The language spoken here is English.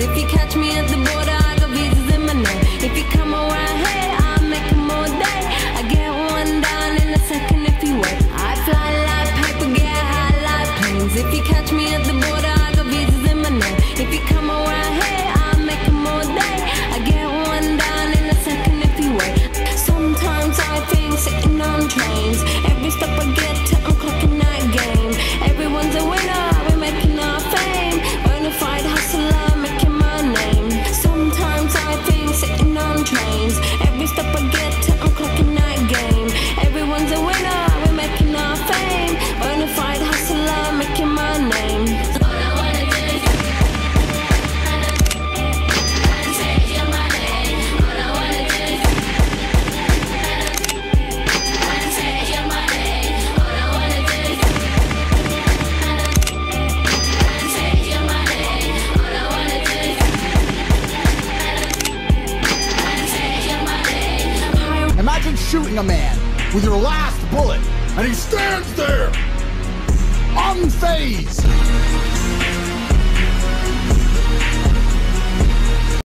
If you catch me at the border, I got visas in my name. If you come around here, I'll all day. I get one down in a second if you wait. I fly like paper, get high like planes. If you catch me at the shooting a man with your last bullet, and he stands there unfazed.